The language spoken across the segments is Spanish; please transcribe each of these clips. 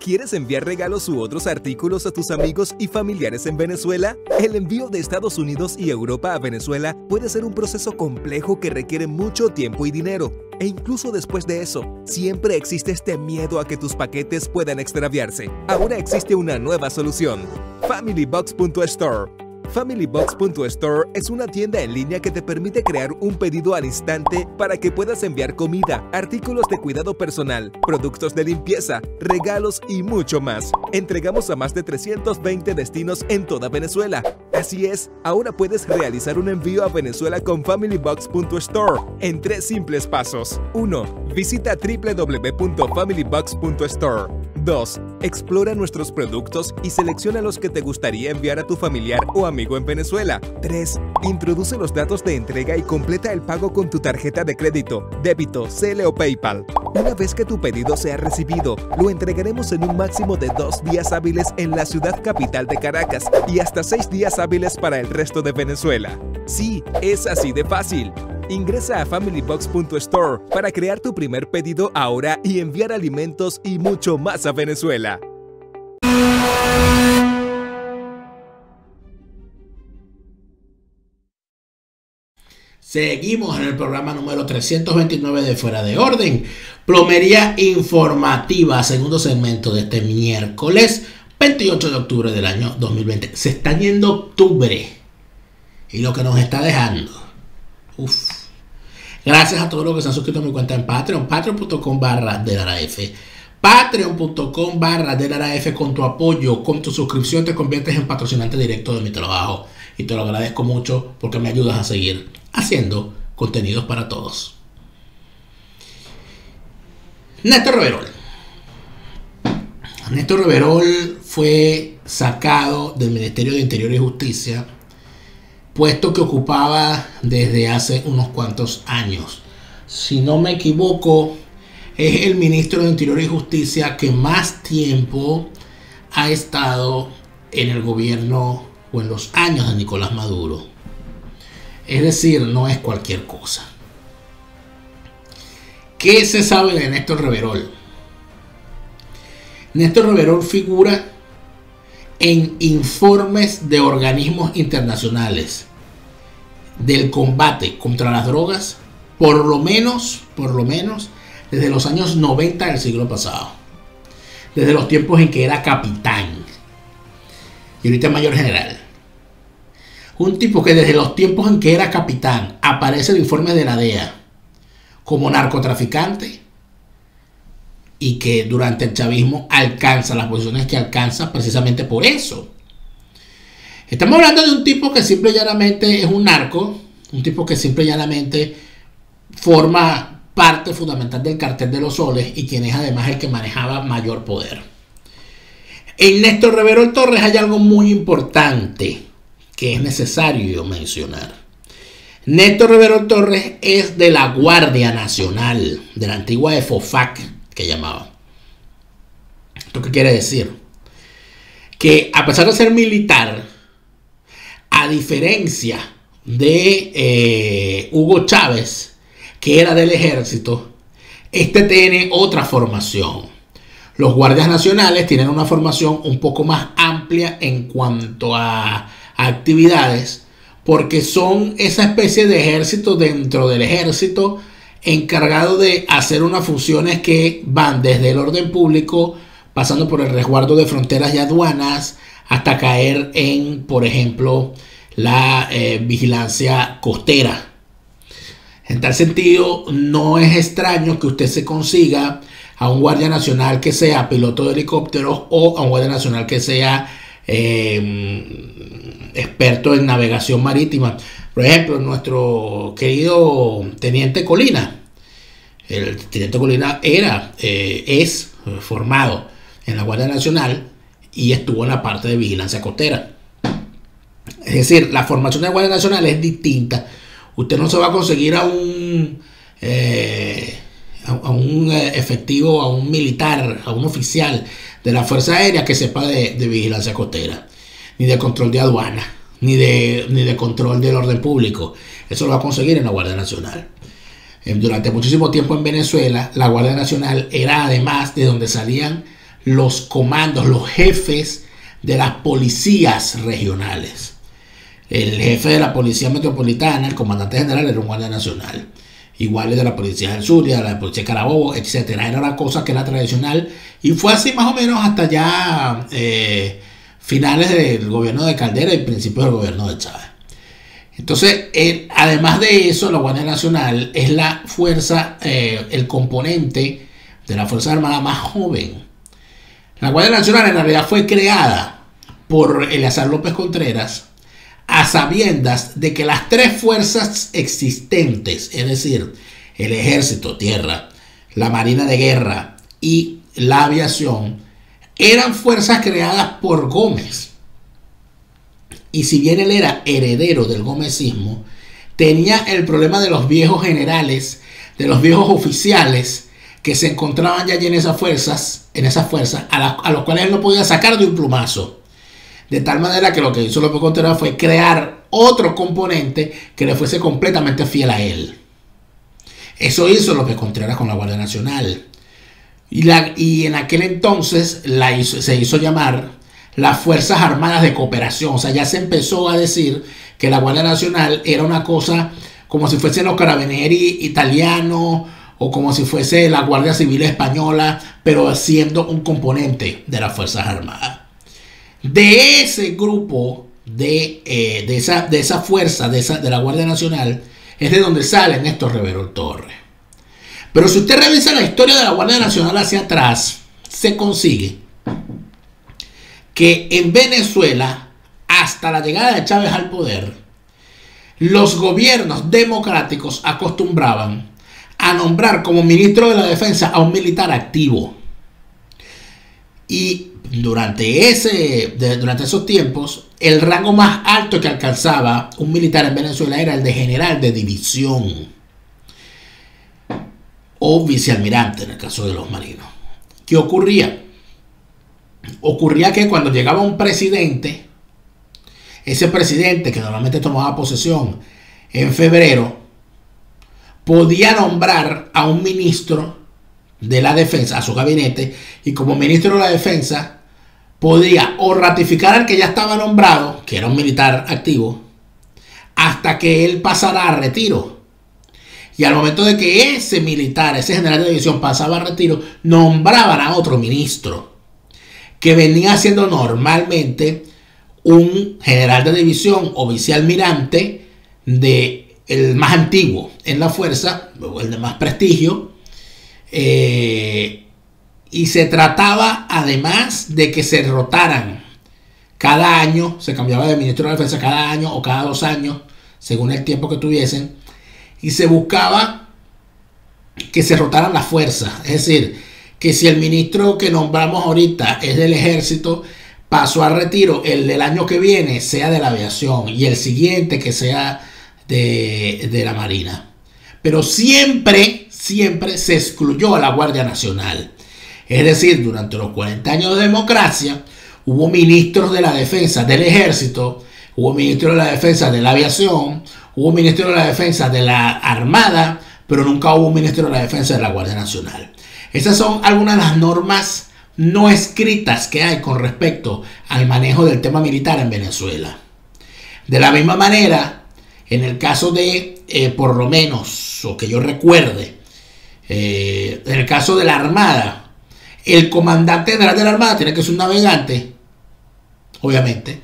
¿Quieres enviar regalos u otros artículos a tus amigos y familiares en Venezuela? El envío de Estados Unidos y Europa a Venezuela puede ser un proceso complejo que requiere mucho tiempo y dinero. E incluso después de eso, siempre existe este miedo a que tus paquetes puedan extraviarse. Ahora existe una nueva solución. FamilyBox.store FamilyBox.store es una tienda en línea que te permite crear un pedido al instante para que puedas enviar comida, artículos de cuidado personal, productos de limpieza, regalos y mucho más. Entregamos a más de 320 destinos en toda Venezuela. Así es, ahora puedes realizar un envío a Venezuela con FamilyBox.store en tres simples pasos. 1. Visita www.familybox.store. 2. Explora nuestros productos y selecciona los que te gustaría enviar a tu familiar o amigo en Venezuela. 3. Introduce los datos de entrega y completa el pago con tu tarjeta de crédito, débito, CL o PayPal. Una vez que tu pedido sea recibido, lo entregaremos en un máximo de dos días hábiles en la ciudad capital de Caracas y hasta seis días hábiles para el resto de Venezuela. Sí, es así de fácil. Ingresa a familybox.store para crear tu primer pedido ahora y enviar alimentos y mucho más a Venezuela. Seguimos en el programa número 329 de Fuera de Orden, Plomería Informativa, segundo segmento de este miércoles 28 de octubre del año 2020. Se está yendo octubre y lo que nos está dejando. Uf. Gracias a todos los que se han suscrito a mi cuenta en Patreon, patreon.com barra de. Patreon.com barra de con tu apoyo, con tu suscripción te conviertes en patrocinante directo de mi trabajo. Y te lo agradezco mucho porque me ayudas a seguir haciendo contenidos para todos. Néstor Reverol. Néstor Reverol fue sacado del Ministerio de Interior y Justicia, puesto que ocupaba desde hace unos cuantos años. Si no me equivoco, es el ministro de Interior y Justicia que más tiempo ha estado en el gobierno o en los años de Nicolás Maduro. Es decir, no es cualquier cosa. ¿Qué se sabe de Néstor Reverol? Néstor Reverol figura en informes de organismos internacionales del combate contra las drogas, por lo menos, por lo menos, desde los años 90 del siglo pasado. Desde los tiempos en que era capitán. Y ahorita mayor general. Un tipo que desde los tiempos en que era capitán aparece en informes de la DEA como narcotraficante y que durante el chavismo alcanza las posiciones que alcanza precisamente por eso. Estamos hablando de un tipo que simple y llanamente es un narco, un tipo que simple y llanamente forma parte fundamental del cartel de los soles y quien es además el que manejaba mayor poder. En Néstor Rivero Torres hay algo muy importante que es necesario mencionar. Néstor Rivero Torres es de la Guardia Nacional, de la antigua EFOFAC que llamaba. ¿Esto qué quiere decir? Que a pesar de ser militar, a diferencia de eh, Hugo Chávez, que era del ejército, este tiene otra formación. Los guardias nacionales tienen una formación un poco más amplia en cuanto a actividades porque son esa especie de ejército dentro del ejército encargado de hacer unas funciones que van desde el orden público, pasando por el resguardo de fronteras y aduanas, hasta caer en, por ejemplo, la eh, vigilancia costera. En tal sentido, no es extraño que usted se consiga a un guardia nacional que sea piloto de helicópteros o a un guardia nacional que sea eh, experto en navegación marítima. Por ejemplo, nuestro querido Teniente Colina. El Teniente Colina era, eh, es formado en la Guardia Nacional y estuvo en la parte de vigilancia costera. Es decir, la formación de la Guardia Nacional es distinta. Usted no se va a conseguir a un, eh, a un efectivo, a un militar, a un oficial de la Fuerza Aérea que sepa de, vigilancia costera, ni de control de aduana, ni de, ni de control del orden público. Eso lo va a conseguir en la Guardia Nacional. Eh, durante muchísimo tiempo en Venezuela, la Guardia Nacional era además de donde salían los comandos, los jefes de las policías regionales. El jefe de la policía metropolitana, el comandante general, era un guardia nacional. Igual de la policía del sur, de la policía de Carabobo, etc. Era una cosa que era tradicional y fue así más o menos hasta ya eh, finales del gobierno de Caldera y principios del gobierno de Chávez. Entonces, además de eso, la Guardia Nacional es la fuerza, eh, el componente de la Fuerza Armada más joven. La Guardia Nacional en realidad fue creada por Eleazar López Contreras a sabiendas de que las tres fuerzas existentes, es decir, el ejército, tierra, la marina de guerra y la aviación, eran fuerzas creadas por Gómez. Y si bien él era heredero del gomecismo, tenía el problema de los viejos generales, de los viejos oficiales que se encontraban ya en esas fuerzas, en esas fuerzas, a, los cuales él no podía sacar de un plumazo. De tal manera que lo que hizo López Contreras fue crear otro componente que le fuese completamente fiel a él. Eso hizo López Contreras con la Guardia Nacional. Y, la, y en aquel entonces la se hizo llamar las Fuerzas Armadas de Cooperación. O sea, ya se empezó a decir que la Guardia Nacional era una cosa como si fuesen los carabinieri italianos o como si fuese la Guardia Civil Española, pero siendo un componente de las Fuerzas Armadas. De ese grupo, de, eh, de, esa, de esa fuerza, de, esa, de la Guardia Nacional, es de donde salen estos Rivero Torres. Pero si usted revisa la historia de la Guardia Nacional hacia atrás, se consigue que en Venezuela, hasta la llegada de Chávez al poder, los gobiernos democráticos acostumbraban a nombrar como ministro de la defensa a un militar activo. Y durante, ese, durante esos tiempos, el rango más alto que alcanzaba un militar en Venezuela era el de general de división o vicealmirante en el caso de los marinos. ¿Qué ocurría? ocurría que cuando llegaba un presidente, ese presidente que normalmente tomaba posesión en febrero, podía nombrar a un ministro de la defensa, a su gabinete, y como ministro de la defensa, podía o ratificar al que ya estaba nombrado, que era un militar activo, hasta que él pasara a retiro. Y al momento de que ese militar, ese general de división pasaba a retiro, nombraban a otro ministro que venía siendo normalmente un general de división o vicealmirante de el más antiguo en la fuerza, o el de más prestigio, eh, y se trataba además de que se rotaran cada año, se cambiaba de ministro de la defensa cada año o cada dos años, según el tiempo que tuviesen, y se buscaba que se rotaran las fuerzas, es decir, que si el ministro que nombramos ahorita es del ejército, pasó a retiro, el del año que viene sea de la aviación y el siguiente que sea de, de la marina. Pero siempre, siempre se excluyó a la Guardia Nacional. Es decir, durante los 40 años de democracia, hubo ministros de la defensa del ejército, hubo ministros de la defensa de la aviación, hubo ministros de la defensa de la armada, pero nunca hubo un ministro de la defensa de la Guardia Nacional. Esas son algunas de las normas no escritas que hay con respecto al manejo del tema militar en Venezuela. De la misma manera, en el caso de, eh, por lo menos, o que yo recuerde, eh, en el caso de la Armada, el comandante general de la Armada tiene que ser un navegante, obviamente,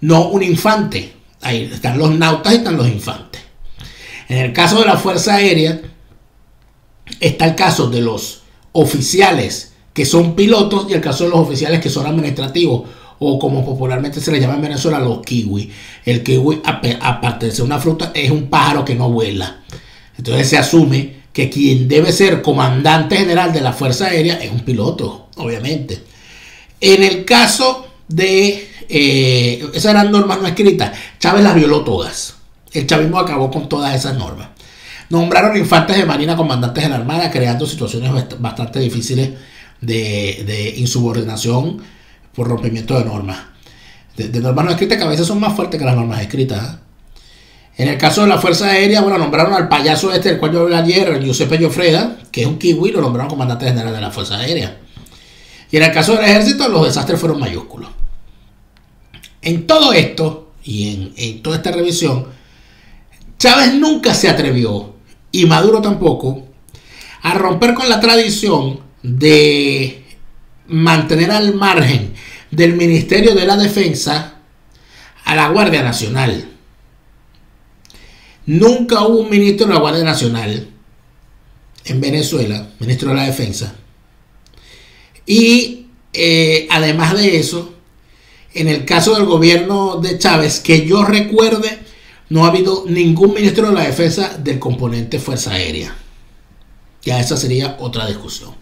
no un infante. Ahí están los nautas y están los infantes. En el caso de la Fuerza Aérea, está el caso de los oficiales que son pilotos y el caso de los oficiales que son administrativos o como popularmente se le llama en Venezuela los kiwi. El kiwi, aparte de ser una fruta, es un pájaro que no vuela. Entonces se asume que quien debe ser comandante general de la Fuerza Aérea es un piloto, obviamente. En el caso de eh, esas eran normas no escritas, Chávez las violó todas. El chavismo acabó con todas esas normas. Nombraron infantes de marina comandantes de la Armada, creando situaciones bastante difíciles de, insubordinación por rompimiento de normas. De, normas no escritas que a veces son más fuertes que las normas escritas. En el caso de la Fuerza Aérea, bueno, nombraron al payaso este, del cual yo hablé ayer, Giuseppe Llofreda, que es un kiwi, lo nombraron comandante general de la Fuerza Aérea. Y en el caso del ejército, los desastres fueron mayúsculos. En todo esto y en, toda esta revisión, Chávez nunca se atrevió, y Maduro tampoco, a romper con la tradición de mantener al margen del Ministerio de la Defensa a la Guardia Nacional. Nunca hubo un ministro de la Guardia Nacional en Venezuela, ministro de la Defensa. Y eh, además de eso, en el caso del gobierno de Chávez, que yo recuerde, no ha habido ningún ministro de la Defensa del componente Fuerza Aérea. Ya esa sería otra discusión.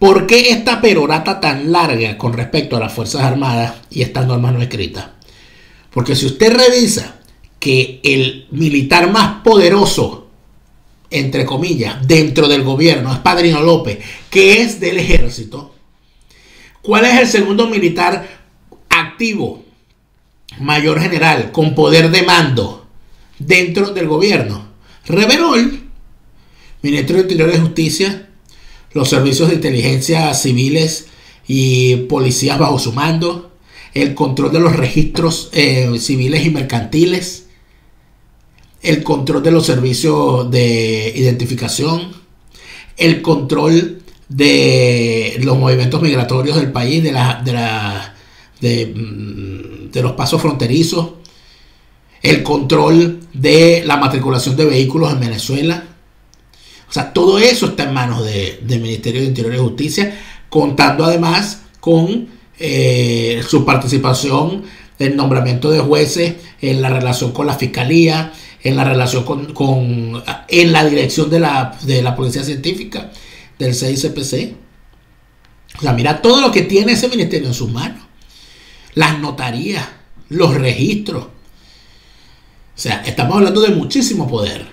¿Por qué esta perorata tan larga con respecto a las Fuerzas Armadas y estas normas no escritas? Porque si usted revisa que el militar más poderoso, entre comillas, dentro del gobierno es Padrino López, que es del ejército, ¿cuál es el segundo militar activo, mayor general, con poder de mando dentro del gobierno? Reverol, ministro de Interior y Justicia, los servicios de inteligencia civiles y policías bajo su mando, el control de los registros eh, civiles y mercantiles, el control de los servicios de identificación, el control de los movimientos migratorios del país, de, la, de, mm, de los pasos fronterizos, el control de la matriculación de vehículos en Venezuela, o sea, todo eso está en manos del Ministerio de Interior y Justicia, contando además con eh, su participación el nombramiento de jueces, en la relación con la fiscalía, en la relación con, en la dirección de la, de la policía científica del CICPC. O sea, mira todo lo que tiene ese ministerio en sus manos. Las notarías, los registros. O sea, estamos hablando de muchísimo poder.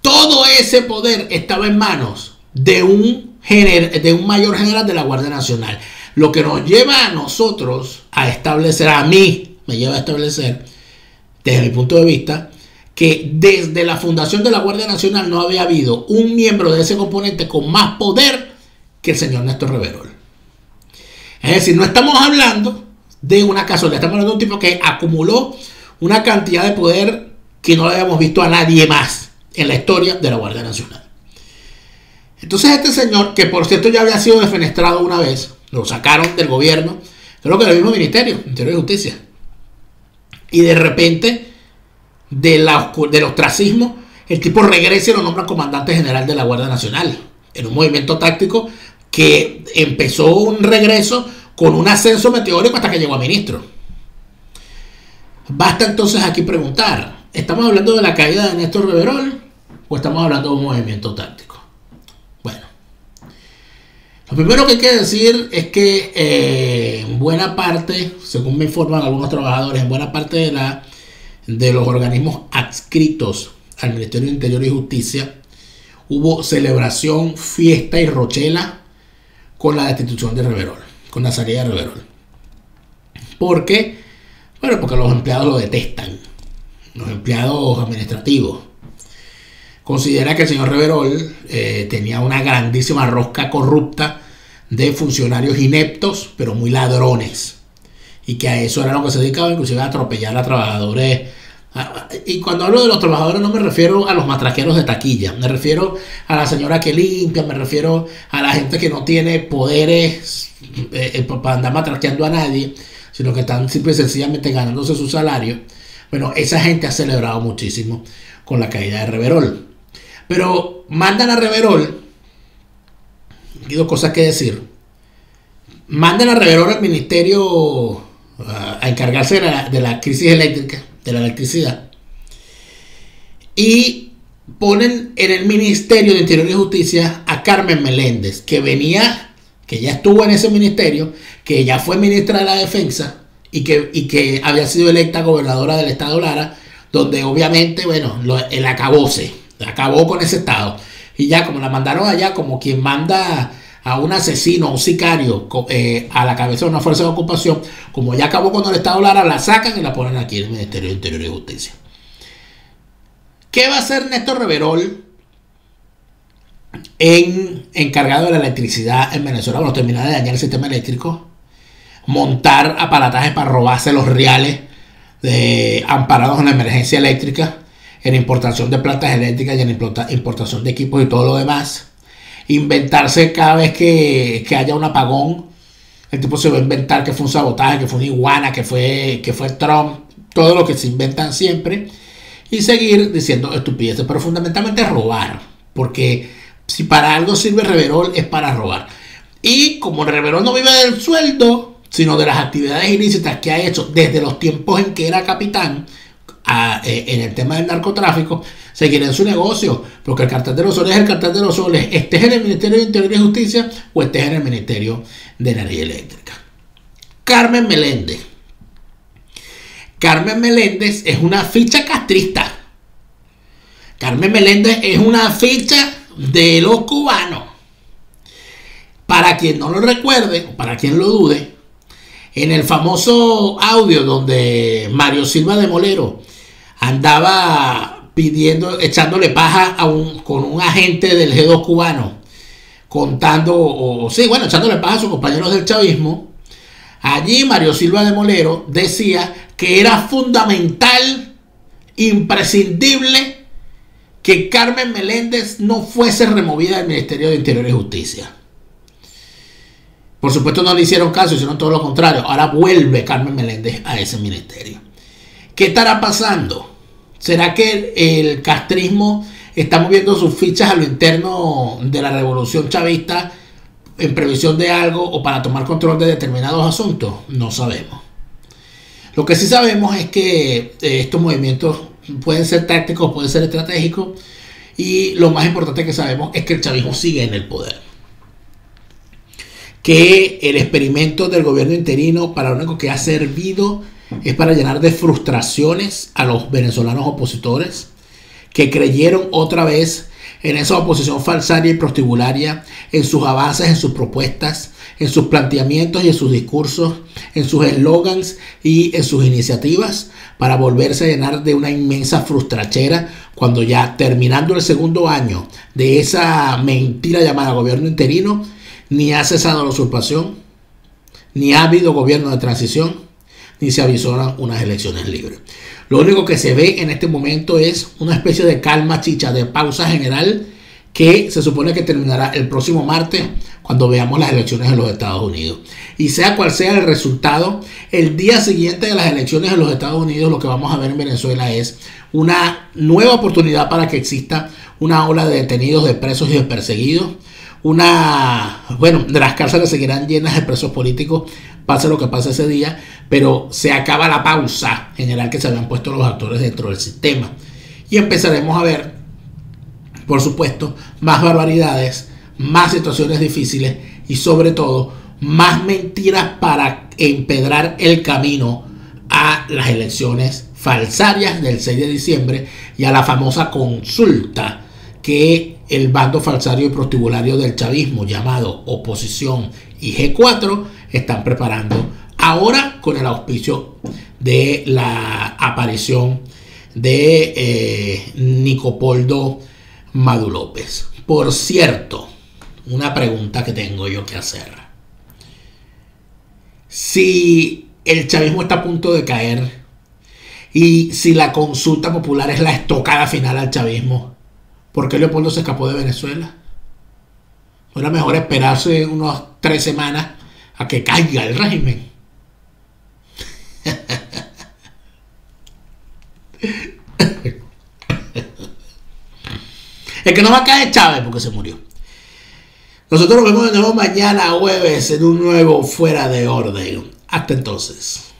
Todo ese poder estaba en manos de un, de un mayor general de la Guardia Nacional. Lo que nos lleva a nosotros a establecer, a mí me lleva a establecer, desde mi punto de vista, que desde la fundación de la Guardia Nacional no había habido un miembro de ese componente con más poder que el señor Néstor Reverol. Es decir, no estamos hablando de una casualidad, estamos hablando de un tipo que acumuló una cantidad de poder que no le habíamos visto a nadie más en la historia de la Guardia Nacional. Entonces este señor, que por cierto ya había sido defenestrado una vez, lo sacaron del gobierno, creo que del mismo ministerio, Interior de Justicia. Y de repente, de la, del ostracismo, el tipo regresa y lo nombra comandante general de la Guardia Nacional, en un movimiento táctico que empezó un regreso con un ascenso meteórico hasta que llegó a ministro. Basta entonces aquí preguntar, ¿estamos hablando de la caída de Néstor Reverol o estamos hablando de un movimiento táctico? Lo primero que hay que decir es que eh, en buena parte, según me informan algunos trabajadores, en buena parte de, la, de los organismos adscritos al Ministerio de Interior y Justicia, hubo celebración, fiesta y rochela con la destitución de Reverol, con la salida de Reverol. ¿Por qué? Bueno, porque los empleados lo detestan, los empleados administrativos considera que el señor Reverol eh, tenía una grandísima rosca corrupta de funcionarios ineptos, pero muy ladrones. Y que a eso era lo que se dedicaba, inclusive a atropellar a trabajadores. Y cuando hablo de los trabajadores no me refiero a los matraqueros de taquilla, me refiero a la señora que limpia, me refiero a la gente que no tiene poderes eh, eh, para andar matraqueando a nadie, sino que están simple y sencillamente ganándose su salario. Bueno, esa gente ha celebrado muchísimo con la caída de Reverol. Pero mandan a Reverol, dos cosas que decir, mandan a Reverol al ministerio a, encargarse de la, crisis eléctrica, de la electricidad, y ponen en el Ministerio de Interior y Justicia a Carmen Meléndez, que venía, que ya estuvo en ese ministerio, que ya fue ministra de la Defensa y que, y que había sido electa gobernadora del estado Lara, donde obviamente, bueno, el acabose acabó con ese estado. Y ya como la mandaron allá como quien manda a un asesino, a un sicario eh, a la cabeza de una fuerza de ocupación, como ya acabó con el Estado Lara, la sacan y la ponen aquí en el Ministerio de Interior y Justicia. ¿Qué va a hacer Néstor Reverol en encargado de la electricidad en Venezuela, bueno, terminar de dañar el sistema eléctrico, montar aparatajes para robarse los reales amparados en la emergencia eléctrica, en importación de plantas eléctricas y en importación de equipos y todo lo demás. Inventarse cada vez que, que haya un apagón, el tipo se va a inventar que fue un sabotaje, que fue una iguana, que fue, que fue Trump, todo lo que se inventan siempre. Y seguir diciendo estupideces, pero fundamentalmente robar. Porque si para algo sirve Reverol es para robar. Y como Reverol no vive del sueldo, sino de las actividades ilícitas que ha hecho desde los tiempos en que era capitán eh, en el tema del narcotráfico, seguirá en su negocio, porque el cartel de los soles es el cartel de los soles, estés en el Ministerio de Interior y Justicia o estés en el Ministerio de Energía Eléctrica. Carmen Meléndez. Carmen Meléndez es una ficha castrista. Carmen Meléndez es una ficha de los cubanos. Para quien no lo recuerde, para quien lo dude, en el famoso audio donde Mario Silva de Molero andaba pidiendo, echándole paja a un, con un agente del G2 cubano, contando, sí, bueno, echándole paja a sus compañeros del chavismo, allí Mario Silva de Molero decía que era fundamental, imprescindible, que Carmen Meléndez no fuese removida del Ministerio de Interior y Justicia. Por supuesto no le hicieron caso, hicieron todo lo contrario. Ahora vuelve Carmen Meléndez a ese ministerio. ¿Qué estará pasando? ¿Será que el, castrismo está moviendo sus fichas a lo interno de la revolución chavista en previsión de algo o para tomar control de determinados asuntos? No sabemos. Lo que sí sabemos es que eh, estos movimientos pueden ser tácticos, pueden ser estratégicos. Y lo más importante que sabemos es que el chavismo sigue en el poder. Que el experimento del gobierno interino para lo único que ha servido es para llenar de frustraciones a los venezolanos opositores que creyeron otra vez en esa oposición falsaria y prostibularia, en sus avances, en sus propuestas, en sus planteamientos y en sus discursos, en sus eslogans y en sus iniciativas, para volverse a llenar de una inmensa frustrachera cuando ya terminando el segundo año de esa mentira llamada gobierno interino, ni ha cesado la usurpación, ni ha habido gobierno de transición, ni se avisoran unas elecciones libres. Lo único que se ve en este momento es una especie de calma chicha, de pausa general que se supone que terminará el próximo martes cuando veamos las elecciones en los Estados Unidos. Y sea cual sea el resultado, el día siguiente de las elecciones en los Estados Unidos lo que vamos a ver en Venezuela es una nueva oportunidad para que exista una ola de detenidos, de presos y de perseguidos. Una, bueno, las cárceles seguirán llenas de presos políticos, pase lo que pase ese día, pero se acaba la pausa general que se habían puesto los actores dentro del sistema. Y empezaremos a ver, por supuesto, más barbaridades, más situaciones difíciles y sobre todo más mentiras para empedrar el camino a las elecciones falsarias del 6 de diciembre y a la famosa consulta que el bando falsario y prostibulario del chavismo llamado oposición y G4 están preparando ahora con el auspicio de la aparición de eh, Nicopoldo Madu López. Por cierto, una pregunta que tengo yo que hacer. Si el chavismo está a punto de caer y si la consulta popular es la estocada final al chavismo, ¿por qué Leopoldo se escapó de Venezuela? ¿No era mejor esperarse unas tres semanas a que caiga el régimen? El que no va a caer Chávez porque se murió. Nosotros nos vemos de nuevo mañana jueves en un nuevo Fuera de Orden. Hasta entonces.